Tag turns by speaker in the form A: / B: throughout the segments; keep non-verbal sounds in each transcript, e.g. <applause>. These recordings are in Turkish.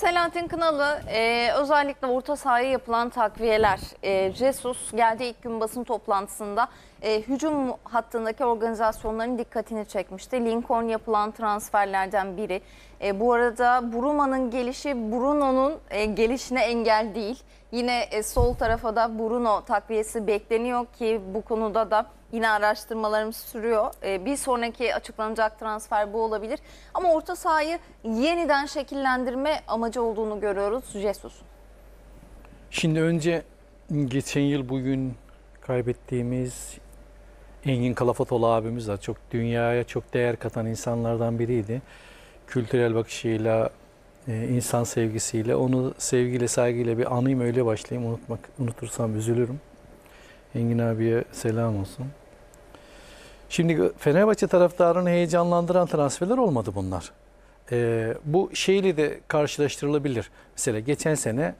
A: Selahattin Kınalı e, özellikle orta sahaya yapılan takviyeler. E, Jesus geldiği ilk gün basın toplantısında e, hücum hattındaki organizasyonların dikkatini çekmişti. Lincoln yapılan transferlerden biri. E, bu arada Bruma'nın gelişi Bruno'nun e, gelişine engel değil. Yine e, sol tarafa da Bruno takviyesi bekleniyor ki bu konuda da yine araştırmalarımız sürüyor. E, bir sonraki açıklanacak transfer bu olabilir. Ama orta sahayı yeniden şekillendirme amacı olduğunu görüyoruz Jesus'un.
B: Şimdi önce geçen yıl bugün kaybettiğimiz Engin Kalafatoğlu abimiz var. Çok dünyaya çok değer katan insanlardan biriydi. Kültürel bakışıyla, e, insan sevgisiyle, onu sevgiyle, saygıyla bir anayım öyle başlayayım. Unutmak, unutursam üzülürüm. Engin abiye selam olsun. Şimdi Fenerbahçe taraftarını heyecanlandıran transferler olmadı bunlar. E, bu şeyle de karşılaştırılabilir. Mesela geçen sene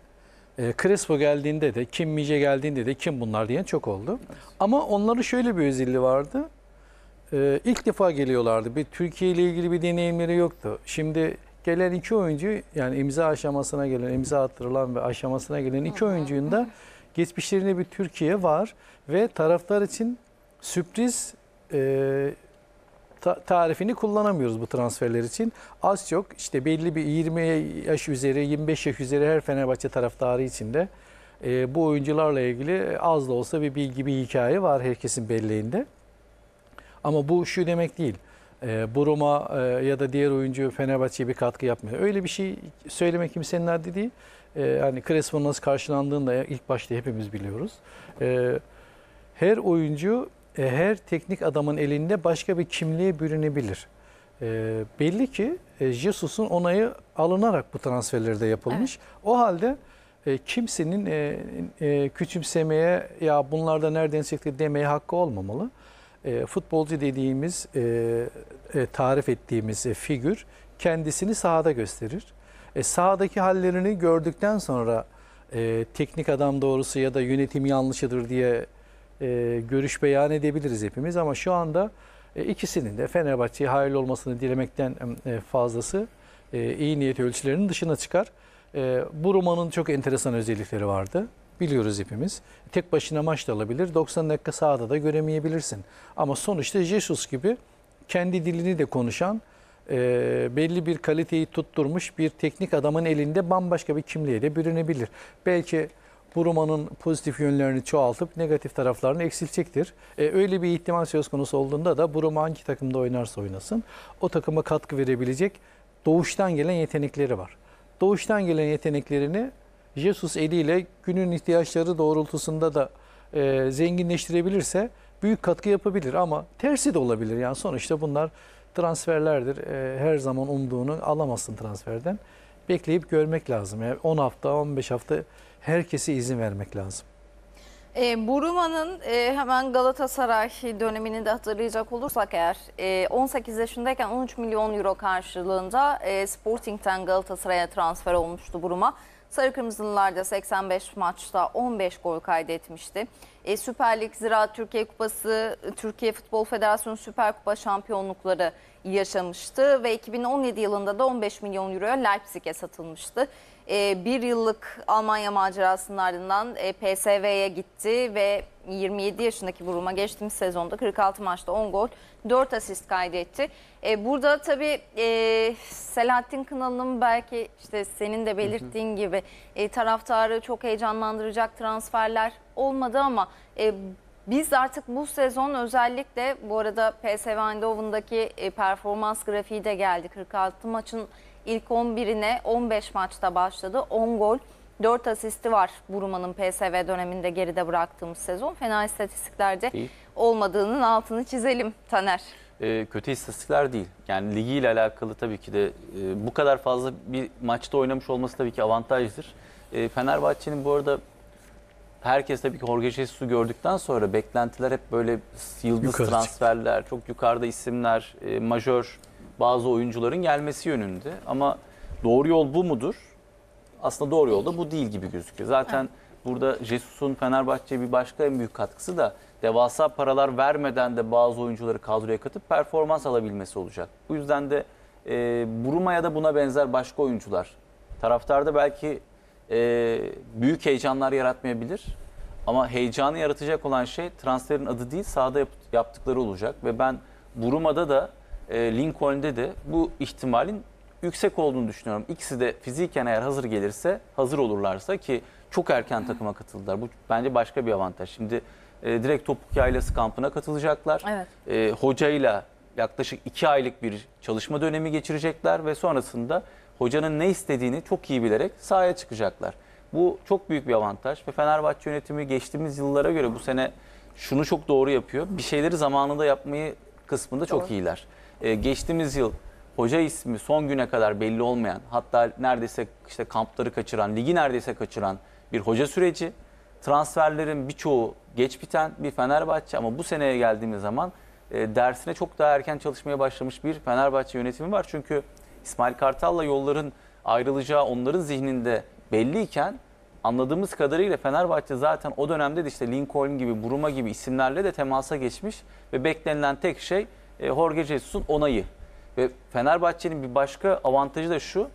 B: e, Crespo geldiğinde de, Kim Mice geldiğinde de kim bunlar diyen çok oldu. Ama onların şöyle bir özelliği vardı. E, ilk defa geliyorlardı. Bir Türkiye ile ilgili bir deneyimleri yoktu. Şimdi gelen iki oyuncu yani imza aşamasına gelen, imza attırılan ve aşamasına gelen iki oyuncunun da geçmişlerinde bir Türkiye var ve taraftar için sürpriz e, ta- tarifini kullanamıyoruz bu transferler için. Az çok işte belli bir 20 yaş üzeri, 25 yaş üzeri her Fenerbahçe taraftarı için de e, bu oyuncularla ilgili az da olsa bir bilgi, bir hikaye var herkesin belleğinde. Ama bu şu demek değil. E, Buruma e, ya da diğer oyuncu Fenerbahçe'ye bir katkı yapmıyor. Öyle bir şey söylemek kimsenin haddi değil. E, hani Crespo'nun nasıl karşılandığını da ilk başta hepimiz biliyoruz. E, her oyuncu her teknik adamın elinde başka bir kimliğe bürünebilir. E, belli ki e, Jesus'un onayı alınarak bu transferlerde yapılmış. O halde e, kimsenin e, e, küçümsemeye ya bunlarda nereden çıktı demeye hakkı olmamalı. E, futbolcu dediğimiz, e, e, tarif ettiğimiz e, figür kendisini sahada gösterir. E, sahadaki hallerini gördükten sonra e, teknik adam doğrusu ya da yönetim yanlışıdır diye e, görüş beyan edebiliriz hepimiz ama şu anda e, ikisinin de Fenerbahçe'ye hayırlı olmasını dilemekten e, fazlası e, iyi niyet ölçülerinin dışına çıkar. E, bu romanın çok enteresan özellikleri vardı. Biliyoruz hepimiz. Tek başına maç da alabilir. 90 dakika sahada da göremeyebilirsin. Ama sonuçta Jesus gibi kendi dilini de konuşan, e, belli bir kaliteyi tutturmuş bir teknik adamın elinde bambaşka bir kimliğe de bürünebilir. Belki bu romanın pozitif yönlerini çoğaltıp negatif taraflarını eksiltecektir. E, öyle bir ihtimal söz konusu olduğunda da bu roman hangi takımda oynarsa oynasın o takıma katkı verebilecek doğuştan gelen yetenekleri var. Doğuştan gelen yeteneklerini Jesus eliyle günün ihtiyaçları doğrultusunda da e, zenginleştirebilirse büyük katkı yapabilir ama tersi de olabilir. Yani sonuçta bunlar transferlerdir. E, her zaman umduğunu alamazsın transferden. Bekleyip görmek lazım. Yani 10 hafta, 15 hafta herkese izin vermek lazım.
A: E, Buruma'nın e, hemen Galatasaray dönemini de hatırlayacak olursak eğer e, 18 yaşındayken 13 milyon euro karşılığında e, Sporting'ten Galatasaray'a transfer olmuştu Buruma. Sarı Kırmızılılarda 85 maçta 15 gol kaydetmişti. E, Süper Lig, Ziraat Türkiye Kupası, Türkiye Futbol Federasyonu Süper Kupa şampiyonlukları yaşamıştı ve 2017 yılında da 15 milyon euroya Leipzig'e satılmıştı. E, bir yıllık Almanya macerasının ardından e, PSV'ye gitti ve 27 yaşındaki Buruma geçtiğimiz sezonda 46 maçta 10 gol, 4 asist kaydetti. E, burada tabii e, Selahattin Kınalı'nın belki işte senin de belirttiğin gibi taraftarı çok heyecanlandıracak transferler olmadı ama e, biz artık bu sezon özellikle bu arada PSV Eindhoven'daki e, performans grafiği de geldi. 46 maçın ilk 11'ine 15 maçta başladı. 10 gol, 4 asisti var Buruma'nın PSV döneminde geride bıraktığımız sezon. Fena istatistiklerde
C: Değil.
A: olmadığının altını çizelim Taner.
C: e, kötü istatistikler değil. Yani ligiyle alakalı tabii ki de e, bu kadar fazla bir maçta oynamış olması tabii ki avantajdır. E, Fenerbahçe'nin bu arada herkes tabii ki Jorge Jesus'u gördükten sonra beklentiler hep böyle yıldız
B: Yukarı çıktı.
C: transferler, çok yukarıda isimler, e, majör bazı oyuncuların gelmesi yönünde. Ama doğru yol bu mudur? Aslında doğru yol da bu değil gibi gözüküyor. Zaten burada Jesus'un Fenerbahçe'ye bir başka en büyük katkısı da devasa paralar vermeden de bazı oyuncuları kadroya katıp performans alabilmesi olacak. Bu yüzden de e, Buruma'ya da buna benzer başka oyuncular Taraftarda belki e, büyük heyecanlar yaratmayabilir. Ama heyecanı yaratacak olan şey transferin adı değil sahada yap- yaptıkları olacak. Ve ben Buruma'da da e, Lincoln'de de bu ihtimalin yüksek olduğunu düşünüyorum. İkisi de fiziken eğer hazır gelirse, hazır olurlarsa ki çok erken takıma katıldılar. Bu bence başka bir avantaj. Şimdi e, direkt topuk yaylası kampına katılacaklar.
A: Evet.
C: E, hocayla yaklaşık iki aylık bir çalışma dönemi geçirecekler ve sonrasında hocanın ne istediğini çok iyi bilerek sahaya çıkacaklar. Bu çok büyük bir avantaj ve Fenerbahçe yönetimi geçtiğimiz yıllara göre bu sene şunu çok doğru yapıyor. Bir şeyleri zamanında yapmayı kısmında çok
A: Doğru.
C: iyiler. Ee, geçtiğimiz yıl hoca ismi son güne kadar belli olmayan, hatta neredeyse işte kampları kaçıran, ligi neredeyse kaçıran bir hoca süreci. Transferlerin birçoğu geç biten bir Fenerbahçe ama bu seneye geldiğimiz zaman e, dersine çok daha erken çalışmaya başlamış bir Fenerbahçe yönetimi var. Çünkü İsmail Kartal'la yolların ayrılacağı onların zihninde belliyken anladığımız kadarıyla Fenerbahçe zaten o dönemde de işte Lincoln gibi, Buruma gibi isimlerle de temasa geçmiş ve beklenilen tek şey e, Jorge Jesus'un onayı. Ve Fenerbahçe'nin bir başka avantajı da şu,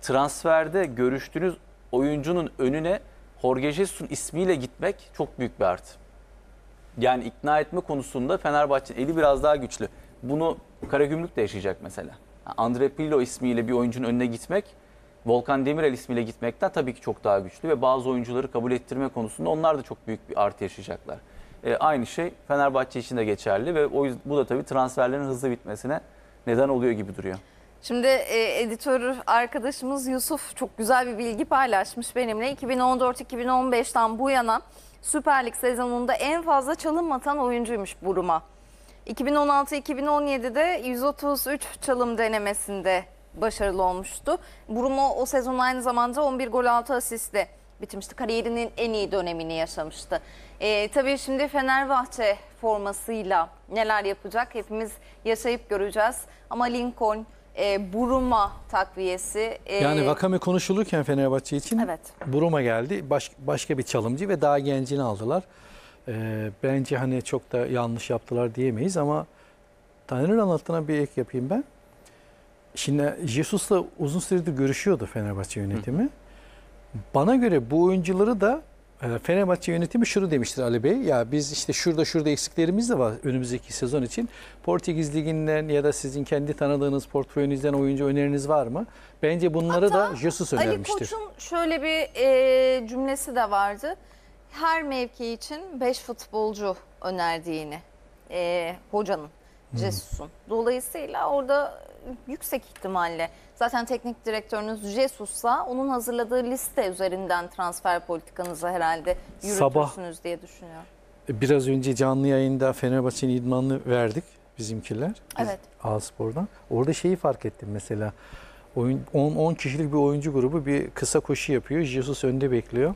C: transferde görüştüğünüz oyuncunun önüne Jorge Jesus'un ismiyle gitmek çok büyük bir artı. Yani ikna etme konusunda Fenerbahçe'nin eli biraz daha güçlü. Bunu Karagümrük de yaşayacak mesela. Andre Pirlo ismiyle bir oyuncunun önüne gitmek, Volkan Demirel ismiyle gitmekten tabii ki çok daha güçlü ve bazı oyuncuları kabul ettirme konusunda onlar da çok büyük bir artı yaşayacaklar. E, aynı şey Fenerbahçe için de geçerli ve o yüzden, bu da tabii transferlerin hızlı bitmesine neden oluyor gibi duruyor.
A: Şimdi e, editör arkadaşımız Yusuf çok güzel bir bilgi paylaşmış benimle. 2014-2015'ten bu yana Süper Lig sezonunda en fazla çalım atan oyuncuymuş Buruma. 2016-2017'de 133 çalım denemesinde başarılı olmuştu. Buruma o sezon aynı zamanda 11 gol 6 asistle bitmişti. Kariyerinin en iyi dönemini yaşamıştı. E, tabii şimdi Fenerbahçe formasıyla neler yapacak hepimiz yaşayıp göreceğiz. Ama Lincoln, e, Buruma takviyesi. e,
B: Yani Vakame konuşulurken Fenerbahçe için
A: Evet.
B: Buruma geldi. Baş- başka bir çalımcı ve daha gencini aldılar. Ee, bence hani çok da yanlış yaptılar diyemeyiz ama Taner'in anlattığına bir ek yapayım ben. Şimdi Jesus'la uzun süredir görüşüyordu Fenerbahçe yönetimi. Bana göre bu oyuncuları da e, Fenerbahçe yönetimi şunu demiştir Ali Bey. Ya biz işte şurada şurada eksiklerimiz de var önümüzdeki sezon için. Portekiz Ligi'nden ya da sizin kendi tanıdığınız portföyünüzden oyuncu öneriniz var mı? Bence bunları
A: Hatta
B: da Jesus
A: Ali
B: önermiştir.
A: Koç'un şöyle bir e, cümlesi de vardı. Her mevki için 5 futbolcu önerdiğini e, hocanın, Jesus'un. Dolayısıyla orada yüksek ihtimalle zaten teknik direktörünüz Jesus'sa onun hazırladığı liste üzerinden transfer politikanızı herhalde
B: Sabah-
A: yürütürsünüz diye düşünüyorum.
B: Biraz önce canlı yayında Fenerbahçe'nin idmanını verdik bizimkiler. Biz
A: Evet.
B: A-Spor'dan. Orada şeyi fark ettim mesela. Oyun 10 10 kişilik bir oyuncu grubu bir kısa koşu yapıyor. Jesus önde bekliyor.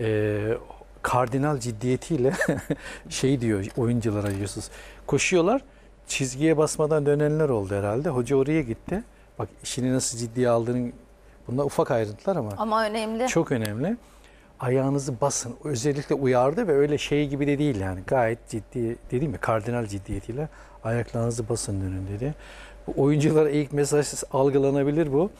B: Ee, kardinal ciddiyetiyle <laughs> şey diyor oyunculara Jesus. Koşuyorlar. Çizgiye basmadan dönenler oldu herhalde. Hoca oraya gitti. Bak işini nasıl ciddiye aldığını bunlar ufak ayrıntılar ama
A: Ama önemli.
B: çok önemli. Ayağınızı basın. Özellikle uyardı ve öyle şey gibi de değil yani. Gayet ciddi dediğim mi kardinal ciddiyetiyle ayaklarınızı basın dönün dedi. Bu oyunculara ilk mesaj algılanabilir bu.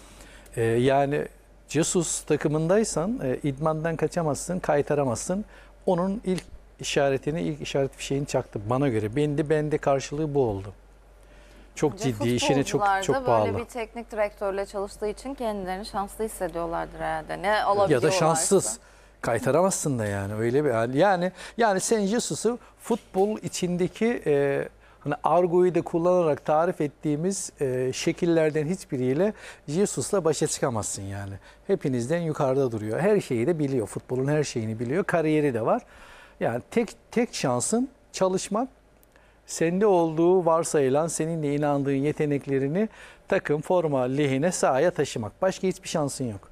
B: Ee, yani Jesus takımındaysan e, idmandan kaçamazsın, kaytaramazsın. Onun ilk işaretini, ilk işaret fişeğini çaktı bana göre. Bende bende karşılığı bu oldu. Çok
A: Bence
B: ciddi, işine çok
A: futbolcular da
B: çok
A: böyle
B: bağlı.
A: bir teknik direktörle çalıştığı için kendilerini şanslı hissediyorlardır herhalde. Ne alabiliyorlarsa.
B: Ya da şanssız. Kaytaramazsın da yani öyle bir. Yani yani sen Jesus'u futbol içindeki e, hani argoyu da kullanarak tarif ettiğimiz e, şekillerden hiçbiriyle Jesus'la başa çıkamazsın yani. Hepinizden yukarıda duruyor. Her şeyi de biliyor. Futbolun her şeyini biliyor. Kariyeri de var. Yani tek tek şansın çalışmak, sende olduğu varsayılan senin de inandığın yeteneklerini takım forma lehine sahaya taşımak. Başka hiçbir şansın yok.